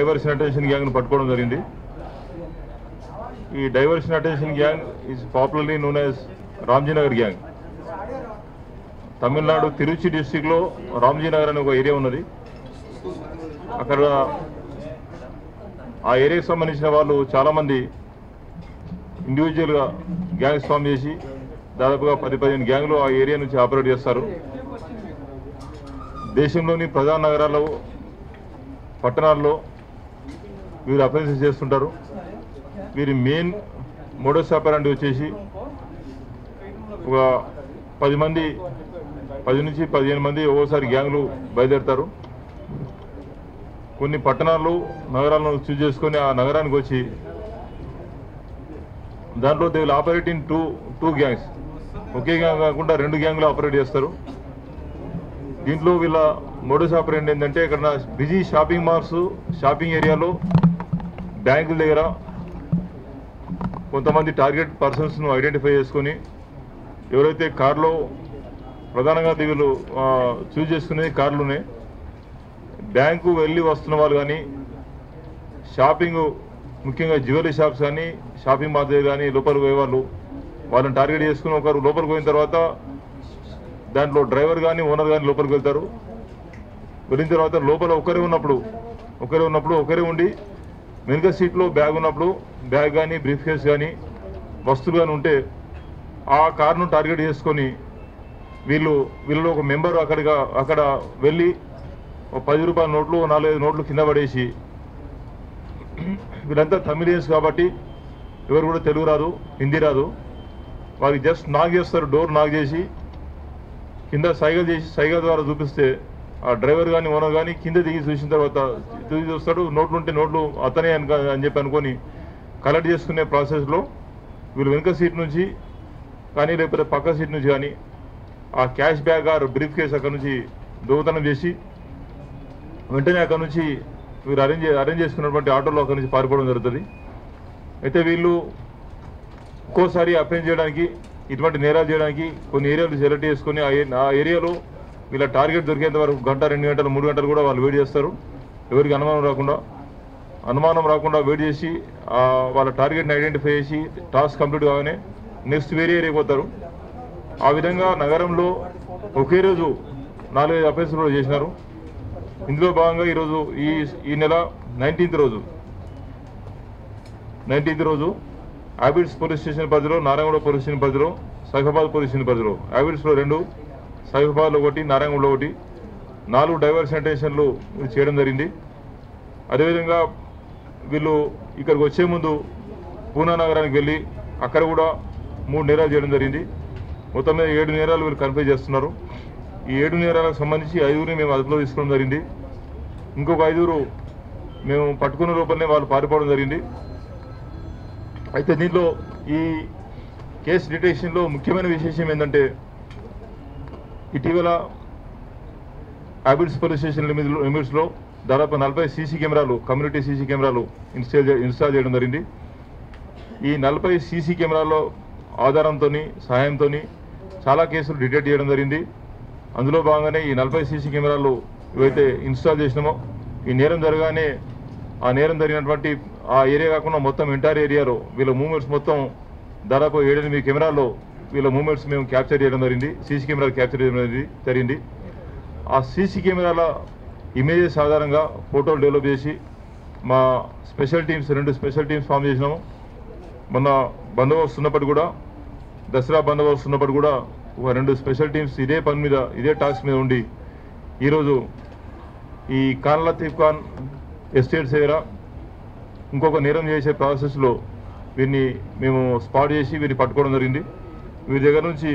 Diversion attention గ్యాంగ్ను పట్టుకోవడం జరిగింది. ఈ diversion attention gang is popularly known as Ramjinagar gang. Tamil Nadu Tiruchi డిస్టిక్లో రామ్జీనగర్ అనే ఒక ఏరియా ఉన్నది. అక్కడ ఆ ఏరియాకి సంబంధించిన వాళ్ళు చాలామంది ఇండివిజువల్గా గ్యాంగ్స్ ఫామ్ చేసి దాదాపుగా పది పదిహేను గ్యాంగ్లు ఆ ఏరియా నుంచి ఆపరేట్ చేస్తారు. దేశంలోని ప్రధాన నగరాల్లో పట్టణాల్లో వీరు అఫెన్సెస్ చేస్తుంటారు. వీరి మెయిన్ మోడోస్ ఆపరాంటి వచ్చేసి ఒక పది మంది పది నుంచి పదిహేను మంది ఒక్కోసారి గ్యాంగ్లు బయలుదేరుతారు. కొన్ని పట్టణాలు నగరాలను చూజ్ చేసుకొని ఆ నగరానికి వచ్చి దాంట్లో they will operate in two two gangs okay gang కాకుండా రెండు గ్యాంగ్లు ఆపరేట్ చేస్తారు. దీంట్లో వీళ్ళ మోడస్ ఆపరేట్ ఏంటంటే ఇక్కడ బిజీ షాపింగ్ మాల్స్ షాపింగ్ ఏరియాలో బ్యాంకుల దగ్గర కొంతమంది టార్గెట్ పర్సన్స్ను ఐడెంటిఫై చేసుకొని ఎవరైతే కార్లో ప్రధానంగా వీళ్ళు చూజ్ చేసుకునేది కార్లునే బ్యాంకు వెళ్ళి వస్తున్న వాళ్ళు కానీ షాపింగ్ ముఖ్యంగా జ్యువెలరీ షాప్స్ కానీ షాపింగ్ మాల్ దగ్గర కానీ లోపలికి పోయేవాళ్ళు వాళ్ళని టార్గెట్ చేసుకుని ఒకరు లోపలికి పోయిన తర్వాత దాంట్లో డ్రైవర్ కానీ ఓనర్ కానీ లోపలికి వెళ్తారు. వెళ్ళిన తర్వాత లోపల ఒకరే ఉన్నప్పుడు ఒకరే ఉన్నప్పుడు ఒకరే ఉండి వెనుక సీట్లో బ్యాగ్ ఉన్నప్పుడు బ్యాగ్ కానీ బ్రీఫ్ కేస్ కానీ వస్తువులు కానీ ఉంటే ఆ కారును టార్గెట్ చేసుకొని వీళ్ళు వీళ్ళలో ఒక మెంబర్ అక్కడిగా అక్కడ వెళ్ళి పది రూపాయల నోట్లు నాలుగైదు నోట్లు కింద పడేసి వీళ్ళంతా తమిళియన్స్ కాబట్టి ఎవరు కూడా తెలుగు రాదు హిందీ రాదు. వారికి జస్ట్ నాగ్ చేస్తారు డోర్ నాగ్ చేసి కింద సైగలు చేసి సైగల ద్వారా చూపిస్తే ఆ డ్రైవర్ కానీ ఓనర్ కానీ కింద దిగి చూసిన తర్వాత దిగి చూస్తాడు. నోట్లు ఉంటే నోట్లు అతనే అని చెప్పి అనుకొని కలెక్ట్ చేసుకునే ప్రాసెస్లో వీళ్ళు వెనుక సీట్ నుంచి కానీ లేకపోతే పక్క సీట్ నుంచి కానీ ఆ cash bag or briefcase అక్కడ నుంచి దొంగతనం చేసి వెంటనే అక్కడ నుంచి వీరు అరేంజ్ అరేంజ్ చేసుకున్నటువంటి ఆటోలో అక్కడ నుంచి పారిపోవడం జరుగుతుంది. అయితే వీళ్ళు ఒక్కోసారి అప్లై చేయడానికి ఇటువంటి నేరాలు చేయడానికి కొన్ని ఏరియాలు సెలెక్ట్ చేసుకొని ఏ- ఆ ఏరియాలో వీళ్ళ టార్గెట్ దొరికేంత వరకు గంట రెండు గంటలు మూడు గంటలు కూడా వాళ్ళు వెయిట్ చేస్తారు. ఎవరికి అనుమానం రాకుండా అనుమానం రాకుండా వెయిట్ చేసి వాళ్ళ టార్గెట్ని ఐడెంటిఫై చేసి టాస్క్ కంప్లీట్ కాగానే నెక్స్ట్ వేరే ఏరియా పోతారు. ఆ విధంగా నగరంలో ఒకే రోజు నాలుగైదు అఫేర్స్ కూడా చేసినారు. ఇందులో భాగంగా ఈరోజు ఈ ఈ నెల నైన్టీన్త్ రోజు నైన్టీన్త్ రోజు యాబిడ్స్ పోలీస్ స్టేషన్ పరిధిలో నారాయణగూడ పోలీస్ స్టేషన్ పరిధిలో సైఫాబాద్ పోలీస్ స్టేషన్ పరిధిలో యాబిడ్స్లో రెండు సైఫాబాద్లో ఒకటి నారాయణగూడలో ఒకటి నాలుగు డైవర్షన్ అటెన్షన్లు చేయడం జరిగింది. అదేవిధంగా వీళ్ళు ఇక్కడికి వచ్చే ముందు పూనా నగరానికి వెళ్ళి అక్కడ కూడా మూడు నేరాలు చేయడం జరిగింది. మొత్తం మీద ఏడు నేరాలు వీళ్ళు కన్ఫ్యూజ్ చేస్తున్నారు. ఈ ఏడు నేరాలకు సంబంధించి ఐదుగురిని మేము అదుపులో తీసుకోవడం జరిగింది. ఇంకొక ఐదుగురు మేము పట్టుకున్న లోపలనే వాళ్ళు పారిపోవడం జరిగింది. అయితే దీంట్లో ఈ కేసు డిటెక్షన్లో ముఖ్యమైన విశేషం ఏంటంటే ఇటీవల అబిడ్స్ పోలీస్ స్టేషన్ లిమిట్స్లో దాదాపు నలభై సీసీ కెమెరాలు కమ్యూనిటీ సీసీ కెమెరాలు ఇన్స్టాల్ ఇన్స్టాల్ చేయడం జరిగింది. ఈ నలభై సీసీ కెమెరాలో ఆధారంతో సహాయంతో చాలా కేసులు డిటెక్ట్ చేయడం జరిగింది. అందులో భాగంగానే ఈ నలభై సీసీ కెమెరాలు ఏవైతే ఇన్స్టాల్ చేసినామో ఈ నేరం జరగానే ఆ నేరం జరిగినటువంటి ఆ ఏరియా కాకుండా మొత్తం ఎంటైర్ ఏరియాలో వీళ్ళ మూమెంట్స్ మొత్తం దాదాపు ఏడెనిమిది కెమెరాల్లో వీళ్ళ మూమెంట్స్ మేము క్యాప్చర్ చేయడం జరిగింది. సీసీ కెమెరాలు క్యాప్చర్ చేయడం జరిగింది ఆ సీసీ కెమెరాల ఇమేజెస్ ఆధారంగా ఫోటోలు డెవలప్ చేసి మా స్పెషల్ టీమ్స్ రెండు స్పెషల్ టీమ్స్ ఫామ్ చేసినాము. మొన్న బందోబస్తు ఉన్నప్పటి కూడా దసరా బందోబస్తు ఉన్నప్పటి కూడా ఒక రెండు స్పెషల్ టీమ్స్ ఇదే పని మీద ఇదే టాస్క్ మీద ఉండి ఈరోజు ఈ కాన్ లతీఫ్ ఖాన్ ఎస్టేట్ దగ్గర ఇంకొక నేరం చేసే ప్రాసెస్లో వీరిని మేము స్పాట్ చేసి వీరిని పట్టుకోవడం జరిగింది. వీరి దగ్గర నుంచి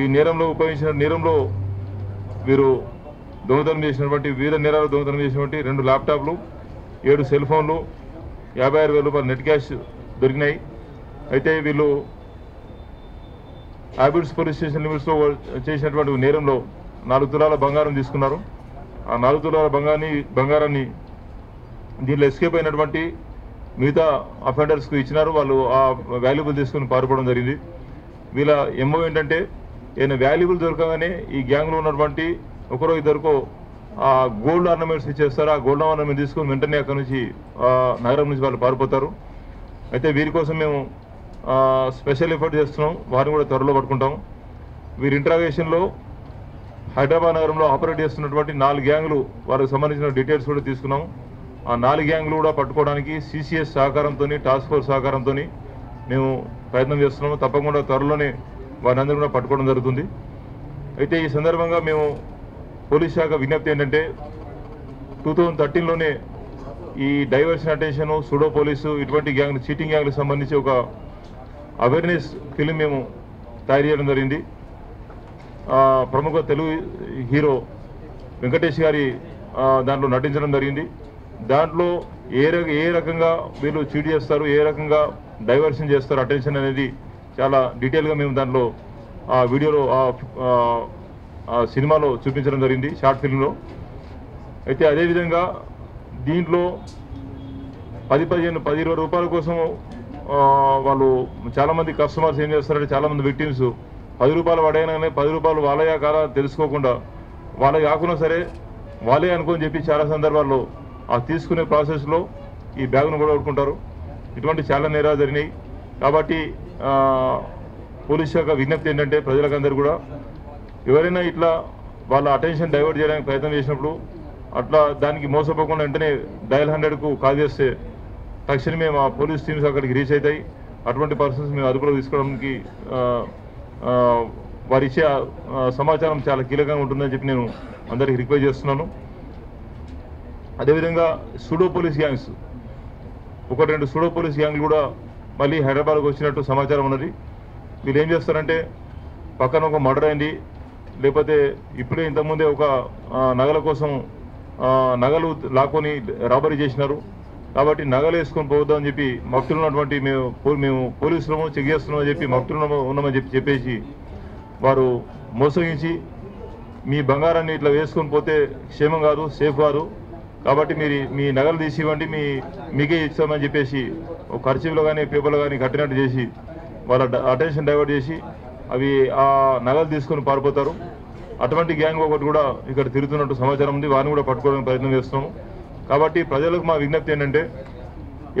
ఈ నేరంలో ఉపయోగించిన నేరంలో వీరు దొంగతనం చేసినటువంటి వీర నేరాలు దొంగతనం చేసినటువంటి రెండు ల్యాప్టాప్లు ఏడు సెల్ ఫోన్లు యాభై ఆరు వేల రూపాయల నెట్ క్యాష్ దొరికినాయి. అయితే వీళ్ళు ఆబిడ్స్ పోలీస్ స్టేషన్ లిమిట్స్లో చేసినటువంటి నేరంలో నాలుగు తులాల బంగారం తీసుకున్నారు. ఆ నాలుగు తులాల బంగారాన్ని బంగారాన్ని దీనిలో ఎస్కేప్ అయినటువంటి మిగతా అఫెండర్స్కు ఇచ్చినారు వాళ్ళు ఆ వాల్యుబుల్ తీసుకుని పారిపోవడం జరిగింది. వీళ్ళ ఎంఓ ఏంటంటే ఏదైనా వాల్యుబుల్ దొరకగానే ఈ గ్యాంగ్లో ఉన్నటువంటి ఒకరో ఇద్దరికో ఆ గోల్డ్ ఆర్నమెంట్స్ ఇచ్చేస్తారు. ఆ గోల్డ్ ఆర్నమెంట్ తీసుకొని వెంటనే అక్కడ నుంచి నగరం నుంచి వాళ్ళు పారిపోతారు. అయితే వీరి కోసం మేము స్పెషల్ ఎఫర్ట్ చేస్తున్నాం. వారిని కూడా త్వరలో పట్టుకుంటాం. వీరి ఇంట్రాగేషన్లో హైదరాబాద్ నగరంలో ఆపరేట్ చేస్తున్నటువంటి నాలుగు గ్యాంగులు వారికి సంబంధించిన డీటెయిల్స్ కూడా తీసుకున్నాం. ఆ నాలుగు గ్యాంగ్లు కూడా పట్టుకోవడానికి సిసిఎస్ సహకారంతో టాస్క్ ఫోర్స్ సహకారంతో మేము ప్రయత్నం చేస్తున్నాము. తప్పకుండా త్వరలోనే వారిని అందరూ కూడా పట్టుకోవడం జరుగుతుంది. అయితే ఈ సందర్భంగా మేము పోలీస్ శాఖ విజ్ఞప్తి ఏంటంటే టూ థౌజండ్ థర్టీన్లోనే ఈ డైవర్షన్ అటెన్షన్ సుడో పోలీసు ఇటువంటి గ్యాంగ్ చీటింగ్ గ్యాంగ్లకు సంబంధించి ఒక అవేర్నెస్ ఫిలిం మేము తయారు చేయడం జరిగింది. ప్రముఖ తెలుగు హీరో వెంకటేష్ గారి దాంట్లో నటించడం జరిగింది. దాంట్లో ఏ ఏ రకంగా వీళ్ళు చీట్ చేస్తారు ఏ రకంగా డైవర్షన్ చేస్తారు అటెన్షన్ అనేది చాలా డీటెయిల్గా మేము దాంట్లో ఆ వీడియోలో ఆ సినిమాలో చూపించడం జరిగింది షార్ట్ ఫిల్మ్లో. అయితే అదేవిధంగా దీంట్లో పది పదిహేను పది ఇరవై రూపాయల కోసం వాళ్ళు చాలామంది కస్టమర్స్ ఏం చేస్తారంటే చాలామంది విక్టిమ్స్ పది రూపాయలు పడగానే పది రూపాయలు వాళ్ళయా కాదా తెలుసుకోకుండా వాళ్ళ కాకుండా సరే వాళ్ళే అనుకోని చెప్పి చాలా సందర్భాల్లో ఆ తీసుకునే ప్రాసెస్లో ఈ బ్యాగ్ను కూడా కొట్టుకుంటారు ఇటువంటి చాలా నేరాలు జరిగినాయి. కాబట్టి పోలీస్ శాఖ విజ్ఞప్తి ఏంటంటే ప్రజలకందరూ కూడా ఎవరైనా ఇట్లా వాళ్ళ అటెన్షన్ డైవర్ట్ చేయడానికి ప్రయత్నం చేసినప్పుడు అట్లా దానికి మోసపోకుండా వెంటనే డయల్ హండ్రెడ్కు కాల్ చేస్తే తక్షణమే మా పోలీస్ టీమ్స్ అక్కడికి రీచ్ అవుతాయి. అటువంటి పర్సన్స్ మేము అదుపులో తీసుకోవడానికి వారిచ్చే సమాచారం చాలా కీలకంగా ఉంటుందని చెప్పి నేను అందరికి రిక్వెస్ట్ చేస్తున్నాను. అదేవిధంగా సూడో పోలీస్ గ్యాంగ్స్ ఒకటి రెండు సూడో పోలీస్ గ్యాంగ్లు కూడా మళ్ళీ హైదరాబాద్కి వచ్చినట్టు సమాచారం ఉన్నది. వీళ్ళు ఏం చేస్తారంటే పక్కన ఒక మర్డర్ అయింది. లేకపోతే ఇప్పుడే ఇంతకుముందే ఒక నగల కోసం నగలు లాక్కొని రాబరీ చేసినారు. కాబట్టి నగలు వేసుకొని పోవద్దని చెప్పి మక్తులు ఉన్నటువంటి మేము పో- మేము పోలీసులము చెక్ చేస్తున్నామని చెప్పి మక్తులు ఉన్నామని చెప్పి చెప్పేసి వారు మోసగించి మీ బంగారాన్ని ఇట్లా వేసుకొని పోతే క్షేమం కాదు సేఫ్ కాదు. కాబట్టి మీరు మీ నగలు తీసి ఇవ్వండి మీ మీకే ఇస్తామని చెప్పేసి ఒక ఖర్చులో కానీ పేపర్లో కానీ కట్టినట్టు చేసి వాళ్ళ అటెన్షన్ డైవర్ట్ చేసి అవి ఆ నగలు తీసుకొని పారిపోతారు. అటువంటి గ్యాంగ్ ఒకటి కూడా ఇక్కడ తిరుగుతున్నట్టు సమాచారం ఉంది. వారిని కూడా పట్టుకోవడానికి ప్రయత్నం చేస్తున్నాము. కాబట్టి ప్రజలకు మా విజ్ఞప్తి ఏంటంటే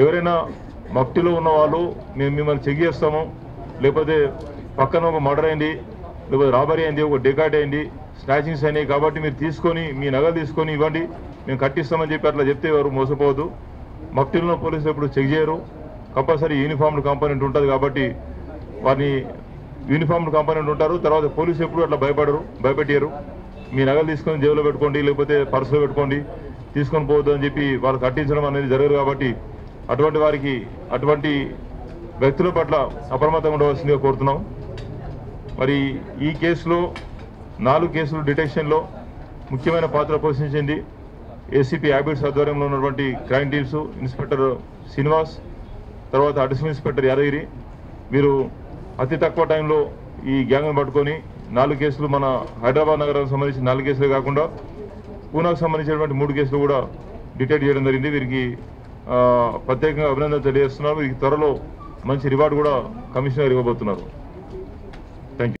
ఎవరైనా మఫ్టీలో ఉన్న వాళ్ళు మేము మిమ్మల్ని చెక్ చేస్తాము. లేకపోతే పక్కన ఒక మర్డర్ అయింది లేకపోతే రాబరీ అయింది ఒక డెకాట్ అయింది స్నాచింగ్స్ అయినాయి. కాబట్టి మీరు తీసుకొని మీ నగలు తీసుకొని ఇవ్వండి. మేము కట్టిస్తామని చెప్పి అట్లా చెప్తే ఎవరు మోసపోవద్దు. మఫ్టీలో పోలీసులు ఎప్పుడు చెక్ చేయరు. కంపల్సరీ యూనిఫామ్డ్ కాంపోనెంట్ ఉంటుంది కాబట్టి వారిని యూనిఫామ్డ్ కాంపోనెంట్ ఉంటారు. తర్వాత పోలీసు ఎప్పుడు అట్లా భయపడరు భయపెట్టారు మీ నగలు తీసుకొని జేబులో పెట్టుకోండి లేకపోతే పర్సులో పెట్టుకోండి తీసుకొని పోవద్దు అని చెప్పి వాళ్ళు కట్టించడం అనేది జరగదు కాబట్టి అటువంటి వారికి అటువంటి వ్యక్తుల పట్ల అప్రమత్తంగా ఉండవలసిందిగా కోరుతున్నాం. మరి ఈ కేసులో నాలుగు కేసులు డిటెక్షన్లో ముఖ్యమైన పాత్ర పోషించింది. ఏసీపీ యాబిట్స్ ఆధ్వర్యంలో ఉన్నటువంటి క్రైమ్ టీమ్స్ ఇన్స్పెక్టర్ శ్రీనివాస్ తర్వాత అడిషనల్ ఇన్స్పెక్టర్ యాదగిరి వీరు అతి తక్కువ టైంలో ఈ గ్యాంగ్ను పట్టుకొని నాలుగు కేసులు మన హైదరాబాద్ నగరానికి సంబంధించిన నాలుగు కేసులే కాకుండా పూనాకు సంబంధించినటువంటి మూడు కేసులు కూడా డిటెక్ట్ చేయడం జరిగింది. వీరికి ప్రత్యేకంగా అభినందనలు తెలియజేస్తున్నారు. వీరికి త్వరలో మంచి రివార్డు కూడా కమిషనర్ ఇవ్వబోతున్నారు.